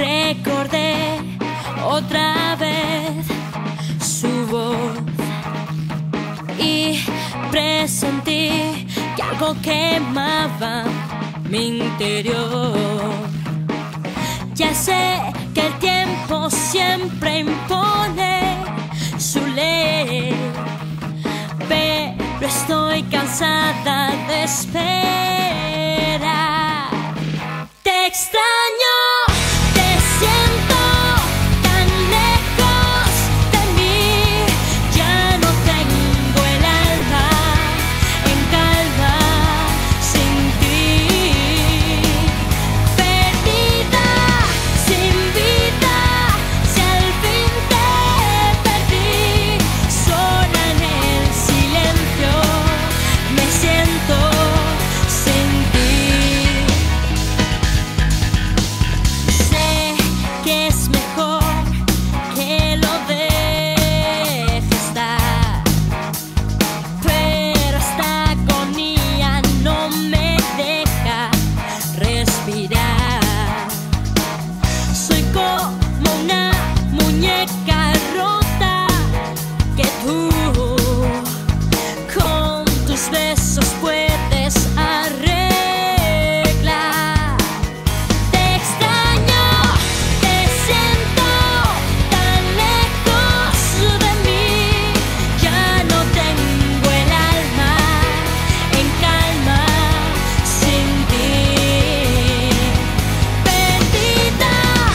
recordé otra vez su voz y presentí que algo quemaba mi interior. Ya sé que el tiempo siempre impone su ley, pero estoy cansada de esperar. Te extraño.